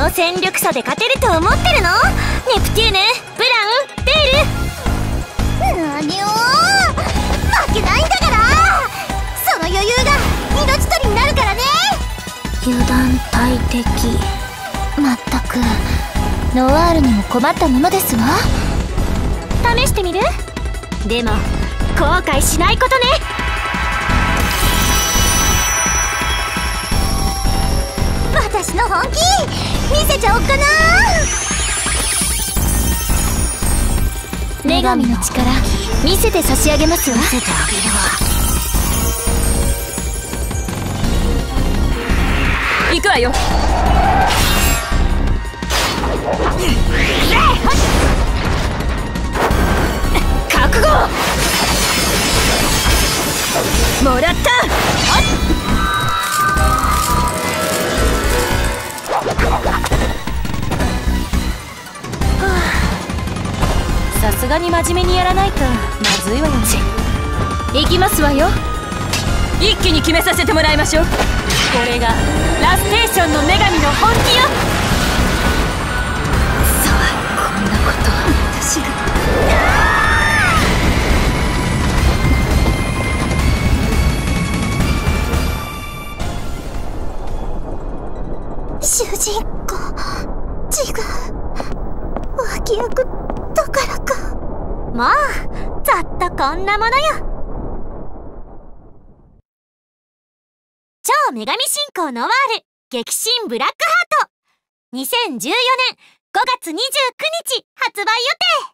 の戦力差で勝てると思ってるの？ネプテューヌブラウンベール。何を？負けないんだから。その余裕が命取りになるからね。油断大敵。まったく。ノワールにも困ったものですわ。試してみる？でも後悔しないことね。私の本気見せちゃおっかな。女神の力見せて差し上げますわ。見せてあげるわ行くわよ。覚悟！もらった！すがに真面目にやらないとまずいわよね。行きますわよ。一気に決めさせてもらいましょう。これがラステーションの女神の本気よ。さあこんなこと私が。主人公違う脇役だからか。もうざっとこんなものよ。超女神信仰ノワール激震ブラックハート。2014年5月29日発売予定。